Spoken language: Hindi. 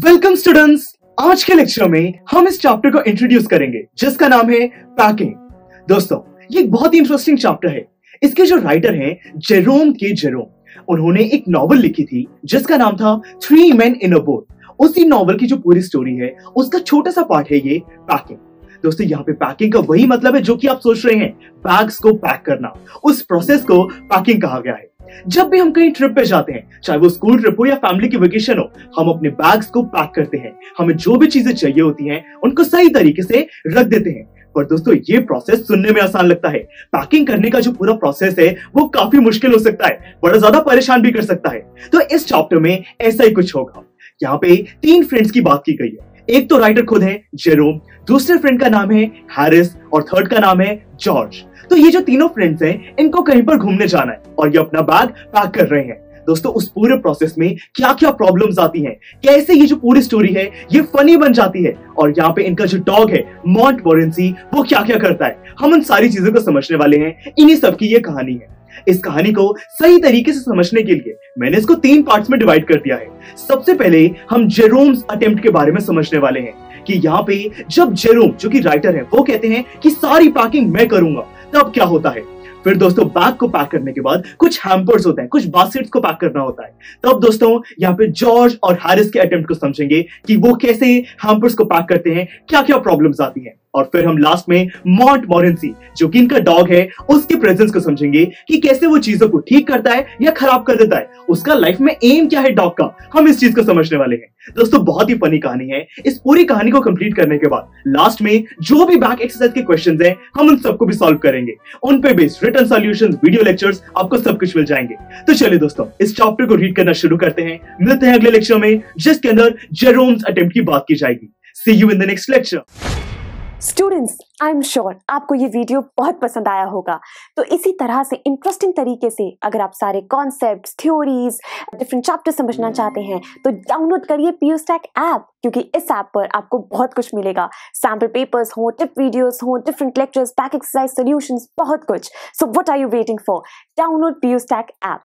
वेलकम स्टूडेंट्स आज के लेक्चर में हम इस चैप्टर को इंट्रोड्यूस करेंगे, जिसका नाम है पैकिंग दोस्तों, ये एक बहुत ही इंटरेस्टिंग चैप्टर है। इसके जो राइटर हैं जेरोम के जेरोम उन्होंने एक नॉवल लिखी थी, जिसका नाम था three man in a boat उसी नॉवल की जो पूरी स्टोरी है, उसका छोटा सा पार्ट है ये पैकिंग दोस्तों, यहाँ पे पैकिंग का वही मतलब है जो कि आप सोच रहे हैं बैग्स को पैक करना। उस प्रोसेस को पैकिंग कहा गया है। जब भी हम कहीं ट्रिप पे जाते हैं, चाहे वो स्कूल ट्रिप हो या फैमिली की वेकेशन हो, हम अपने बैग्स को पैक करते हैं। हमें जो भी चीज़ें चाहिए होती हैं, उनको सही तरीके से रख देते हैं। पर दोस्तों, ये प्रोसेस सुनने में आसान लगता है। पैकिंग करने का जो पूरा प्रोसेस है, वो काफ़ी मुश्किल हो सकता है, बड़ा ज़्यादा परेशान भी कर सकता है। तो इस चैप्टर में ऐसा ही कुछ होगा। यहाँ पे तीन फ्रेंड्स की बात की गई है। एक तो राइटर खुद है जेरोम दूसरे फ्रेंड का नाम है हैरिस और थर्ड का नाम है जॉर्ज तो ये जो तीनों फ्रेंड्स हैं, इनको कहीं पर घूमने जाना है और ये अपना बैग पैक कर रहे हैं। दोस्तों, उस पूरे प्रोसेस में क्या क्या प्रॉब्लम्स आती हैं? कैसे ये जो पूरी स्टोरी है, ये फनी बन जाती है? और यहाँ पे इनका जो डॉग है मॉन्ट वॉरेंसी वो क्या क्या करता है? हम उन सारी चीज़ों को समझने वाले हैं। इन्हीं सब की ये कहानी है। इस कहानी को सही तरीके से समझने के लिए मैंने इसको तीन पार्ट्स में डिवाइड कर दिया है। सबसे पहले हम जेरोम्स अटेम्प्ट के बारे में समझने वाले हैं कि यहाँ पे जब जेरोम जो कि राइटर है, वो कहते हैं कि सारी पैकिंग मैं करूँगा, तब क्या होता है? फिर दोस्तों बैग को पैक करने के बाद कुछ हैम्पर्स होते हैं, कुछ बास्केट्स को पैक करना होता है। तब दोस्तों, यहाँ पे जॉर्ज और हैरिस के अटेम्प्ट को समझेंगे कि वो कैसे हैम्पर्स को पैक करते हैं क्या क्या प्रॉब्लम्स आती हैं। और फिर हम लास्ट में मॉन्ट मॉरेंसी जो कि इनका डॉग है, उसके प्रेजेंस को समझेंगे कि कैसे वो चीज़ों को ठीक करता है या खराब कर देता है। उसका लाइफ में एम क्या है डॉग का? हम इस चीज़ को समझने वाले हैं। दोस्तों, बहुत ही फनी कहानी है। इस पूरी कहानी को कंप्लीट करने के बाद लास्ट में जो भी बैक एक्सरसाइज के क्वेश्चन है, हम उन सबको भी सॉल्व करेंगे। उन पे based written solution video lectures आपको सब कुछ मिल जाएँगे। तो चलिए दोस्तों, इस चैप्टर को रीड करना शुरू करते हैं। मिलते हैं अगले लेक्चर में, जिसके अंदर जेरोम्स अटेम्प्ट की बात की जाएगी। See you in the next lecture students I am sure आपको ये वीडियो बहुत पसंद आया होगा। तो इसी तरह से इंटरेस्टिंग तरीके से अगर आप सारे कॉन्सेप्ट थ्योरीज डिफरेंट चैप्टर समझना चाहते हैं तो डाउनलोड करिए पी स्टैक ऐप क्योंकि इस ऐप पर आपको बहुत कुछ मिलेगा। सैंपल पेपर्स हो टिप वीडियोस हो different lectures back exercise solution बहुत कुछ। So what are you waiting for download P stack app